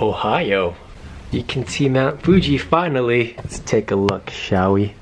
Ohio. You can see Mount Fuji finally. Let's take a look, shall we?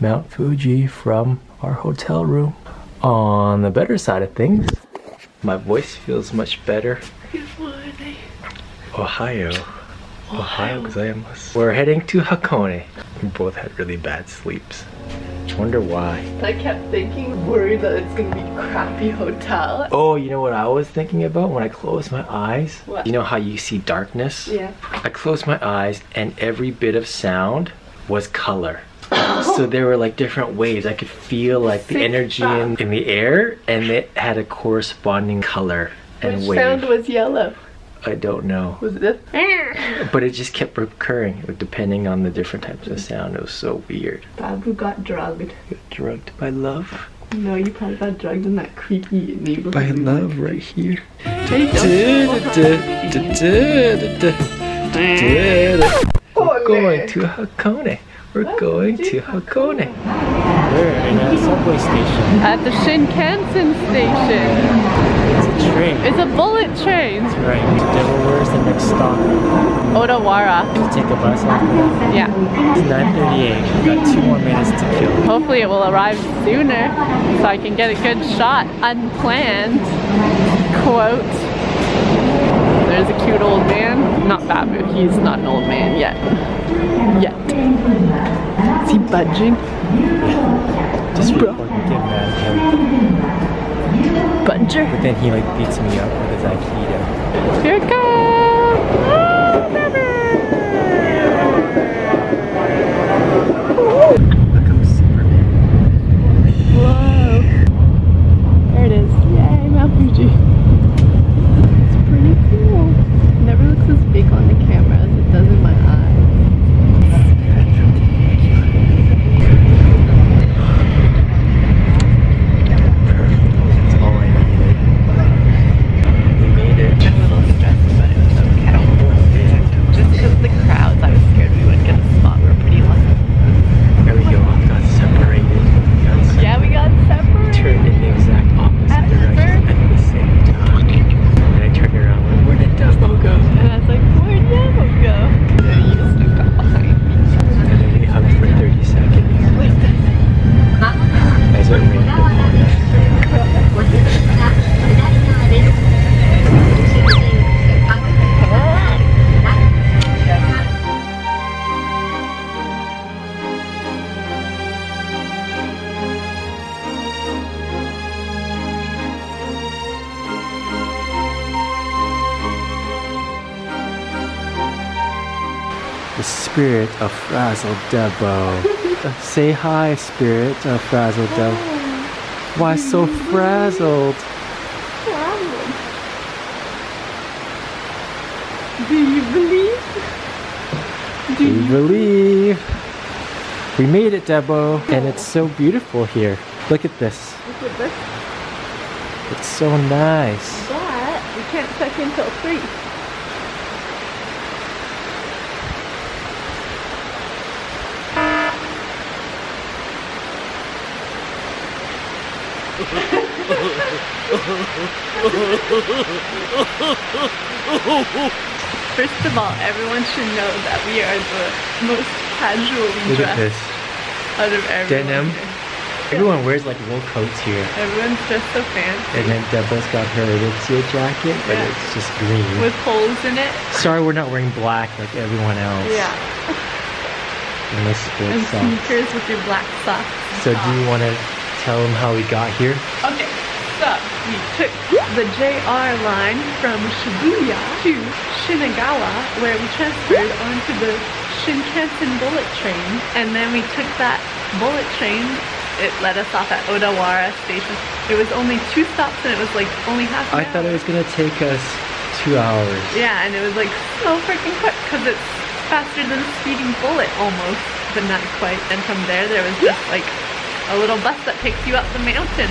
Mount Fuji from our hotel room. On the better side of things, my voice feels much better. Ohio. Ohio, gozaimasu. We're heading to Hakone. We both had really bad sleeps. Wonder why. I kept thinking, worried that it's gonna be a crappy hotel. Oh, you know what I was thinking about when I closed my eyes? What? You know how you see darkness? Yeah. I closed my eyes and every bit of sound was color. Oh. so there were like different waves. I could feel like the Sick energy in, in the air and it had a corresponding color and Which wave. sound was yellow? I don't know. Was it this? But it just kept recurring depending on the different types of sound. It was so weird. Babu got drugged. Drugged by love. No, you probably got drugged in that creepy neighborhood. By love right here. We're going to Hakone. We're going to Hakone. We're in a subway station. At the Shinkansen station. It's a train. It's a bullet train. Right. Debo, where's the next stop? Odawara. Take a bus after that. Yeah. It's 9.38. We've got two more minutes to kill. Hopefully it will arrive sooner so I can get a good shot. Unplanned. Quote. There's a cute old man. Not Babu. He's not an old man yet. Yet. Is he budging? Just record But then he like beats me up with his Aikido. Spirit of Frazzle Debo. Say hi, spirit of Frazzle Debo. Why so frazzled? Do you believe? Do We you believe. We made it, Debo, and it's so beautiful here. Look at this. look at this? It's so nice. But we can't check in till 3. First of all, everyone should know that we are the most casually Look dressed out of everyone. Denim. here. Everyone wears like wool coats here. Everyone's just so fancy. And then Debo's got her Aritzia jacket, but Yeah. it's just green. With holes in it. Sorry we're not wearing black like everyone else. Yeah. And the And socks. sneakers with your black socks. So do you want to tell them how we got here? Okay, so we took the JR line from Shibuya to Shinagawa, where we transferred onto the Shinkansen bullet train, and then we took that bullet train. It let us off at Odawara station. It was only two stops, and it was like only half. An I thought it was gonna take us two hours. Yeah, and it was like so freaking quick because it's faster than a speeding bullet almost, but not quite. And from there, there was just like a little bus that takes you up the mountain.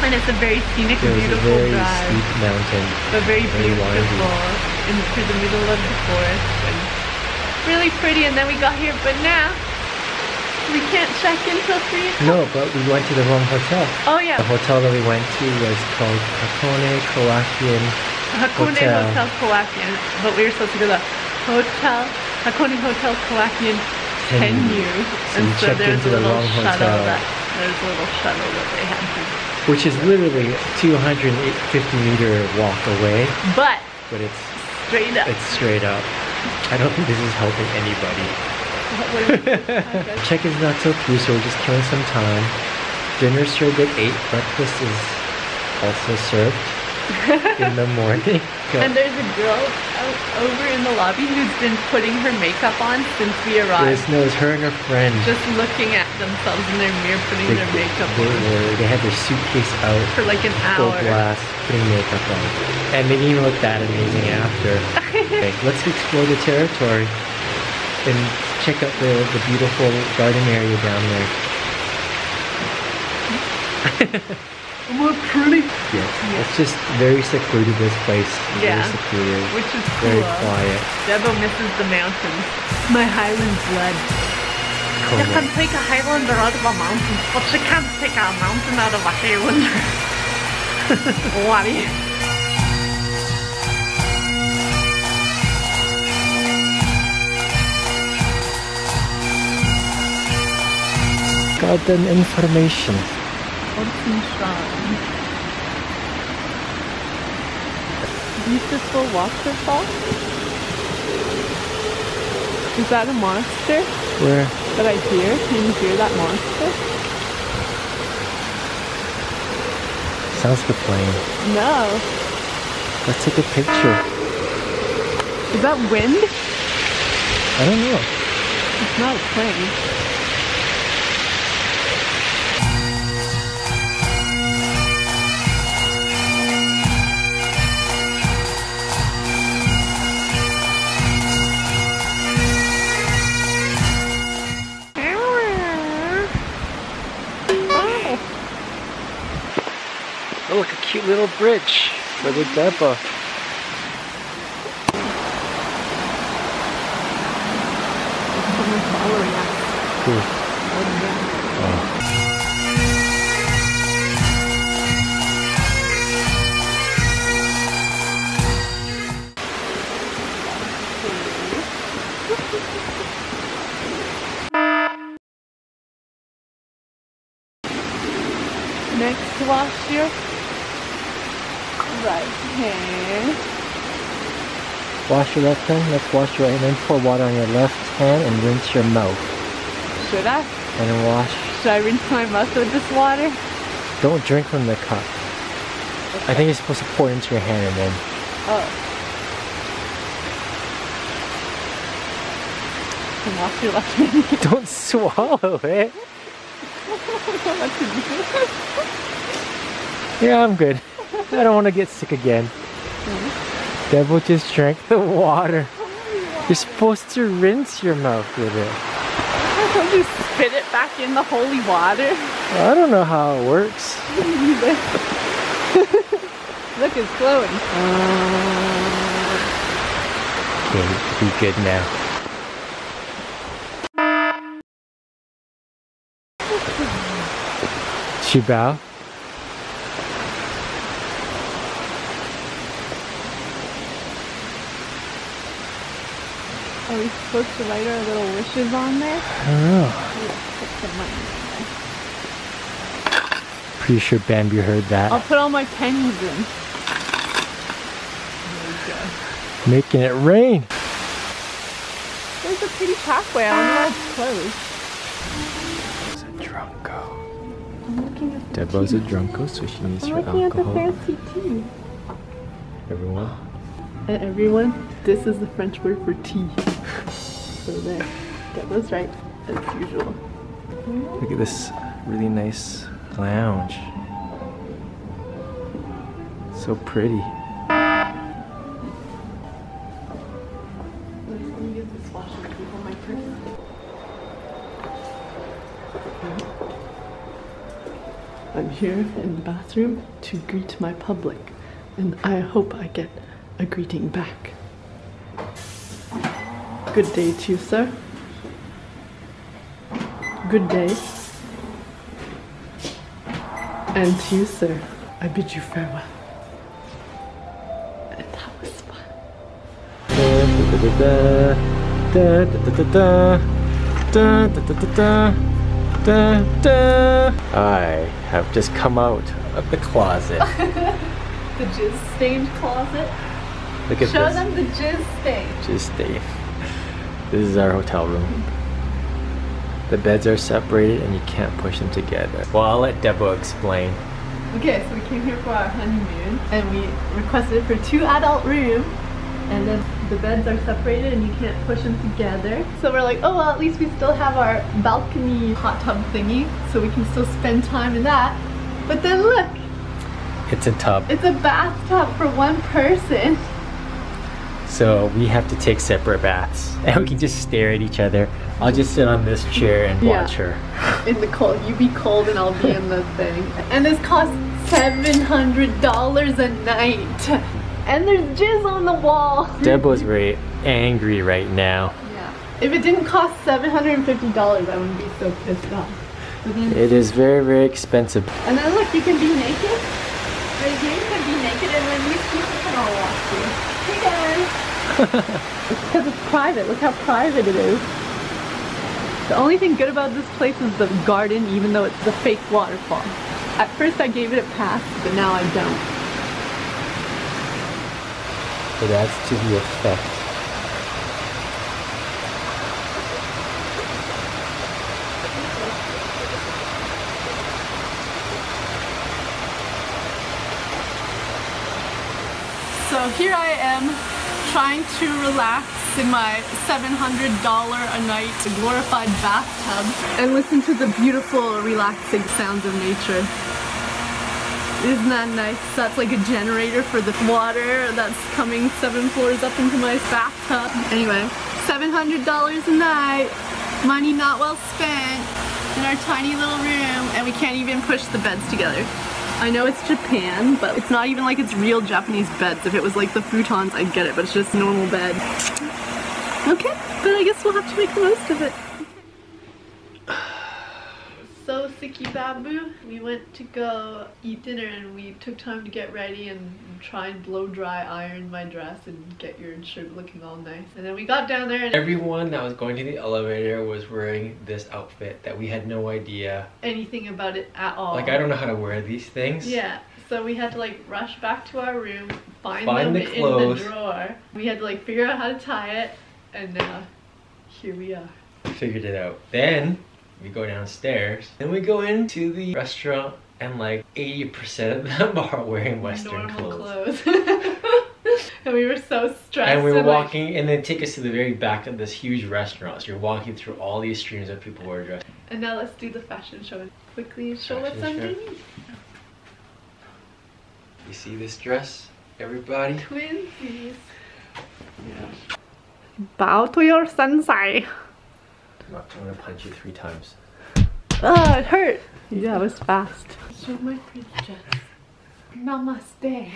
And it's a very scenic, It was a beautiful very drive. steep mountain. But very very beautiful into the middle of the forest. And really pretty. And then we got here, but now we can't check in till 3 o'clock. No, but we went to the wrong hotel. Oh, yeah. The hotel that we went to was called Hakone Korakuen Hakone Hotel. Hotel, Kowakien, but we were supposed to go to the Hotel, Hakone Hotel Kowakien Tenyu. So and so there's into a the little shuttle hotel. that there's a little shuttle that they had to Which is literally 250 meter walk away, But but it's straight up. it's straight up. I don't think this is helping anybody. What was it? I guess. Check-in's not till 3, so we're just killing some time. Dinner's served at 8. Breakfast is also served in the morning. And there's a girl over in the lobby who's been putting her makeup on since we arrived. There's no, it's her and her friend. Just looking at themselves in their mirror, putting they, their makeup they, on were, they had their suitcase out, for like an full hour. blast, putting makeup on. And they didn't even look that amazing after. okay, let's explore the territory and check out the, the beautiful garden area down there. More pretty. Yes, it's just very secluded, this place. Yeah. Very secluded. Which is Very quiet. Debo misses the mountains. My Highland blood. You Como. can take a Highlander out of a mountain, but you can't take a mountain out of a Highlander. Wally. Garden information. Beautiful waterfall. Is that a monster Where? that I hear? Can you hear that monster? Sounds like a plane. No. Let's take a picture. Is that wind? I don't know. It's not a plane. Little bridge for the depot. Someone following us. Cool. Oh, Oh. Left hand, let's wash your right hand, then pour water on your left hand and rinse your mouth. Should I? And then wash. Should I rinse my mouth with this water? Don't drink from the cup. I think you're supposed to pour it into your hand and then. Oh. And wash your left hand. Don't swallow it. what to do? Yeah, I'm good. I don't want to get sick again. Mm-hmm. Debo just drank the water. You're supposed to rinse your mouth with it. You spit it back in the holy water? I don't know how it works. Look, it's glowing. Okay, be good now. She bow? Are we supposed to write our little wishes on there? I don't know. Put some money in there. Pretty sure Bambi heard that. I'll put all my pennies in. There we go. Making it rain. There's a pretty pathway. I wonder why it's closed. It's a drunko. I'm looking at the Debo's a drunko, so she needs I'm her looking at the alcohol. fancy tea. Everyone. And everyone, this is the French word for tea. So there. That was right, as usual. Look at this really nice lounge. So pretty. Let me get this washing machine on my purse. I'm here in the bathroom to greet my public, and I hope I get a greeting back. Good day to you, sir. Good day. And to you, sir, I bid you farewell. And that was fun. Da, da, da, I have just come out of the closet. the jizz stained closet? Look at Show this. them the jizz stain. Jizz stain. This is our hotel room. The beds are separated and you can't push them together. Well, I'll let Debo explain. Okay, so we came here for our honeymoon and we requested for two adult rooms and then the beds are separated and you can't push them together. So we're like, oh well, at least we still have our balcony hot tub thingy so we can still spend time in that. But then look, It's a tub. it's a bathtub for one person. So we have to take separate baths. And we can just stare at each other. I'll just sit on this chair and Yeah. watch her. In the cold, you be cold and I'll be in the thing. And this costs $700 a night. And there's jizz on the wall. Debo's very angry right now. Yeah. If it didn't cost $750, I wouldn't be so pissed off. It is very, very expensive. and then look, you can be naked. Right here, you can be naked, and then these people can all watch you. Because it's private. Look how private it is. The only thing good about this place is the garden, even though it's the fake waterfall. At first I gave it a pass, but now I don't. It adds to the effect. So here I am trying to relax in my $700 a night glorified bathtub and listen to the beautiful relaxing sounds of nature. Isn't that nice? That's like a generator for the water that's coming seven floors up into my bathtub. Anyway, $700 a night, money not well spent in our tiny little room and we can't even push the beds together. I know it's Japan, but it's not even like it's real Japanese beds. If it was like the futons, I'd get it, but it's just normal bed. Okay, but I guess we'll have to make the most of it. So Siki Babu, we went to go eat dinner and we took time to get ready and try and blow dry iron my dress and get your shirt looking all nice. And then we got down there and Everyone that was going to the elevator was wearing this outfit that we had no idea. anything about it at all. Like, I don't know how to wear these things. Yeah, so we had to like rush back to our room, find, Find them the in the drawer. We had to like figure out how to tie it, and now here we are. Figured it out. Then we go downstairs. Then we go into the restaurant and like 80% of them are wearing Western Normal clothes. clothes. and we were so stressed. And we were like, walking, and they take us to the very back of this huge restaurant. So you're walking through all these streams of people who are dressed. and now let's do the fashion show. Quickly show what's Fashion show. underneath. You see this dress, everybody? Twinsies. Yeah. Bow to your sensei. I'm not- I'm gonna punch you three times. Oh, it hurt. Yeah, it was fast. Show my pretty dress. Namaste.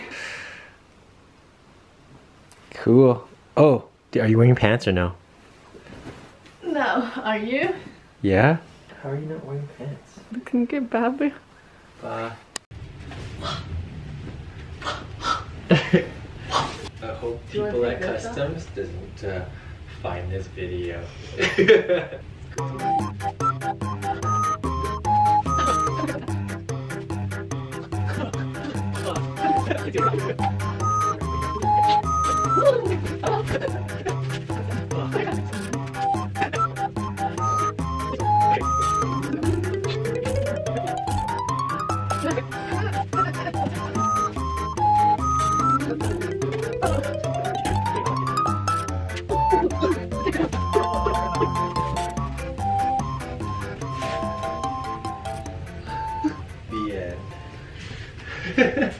Cool. Oh, are you wearing pants or no? No, are you? Yeah? How are you not wearing pants? Looking good, baby. Bye. I hope Do you wanna people at this off? customs doesn't uh, find this video. the.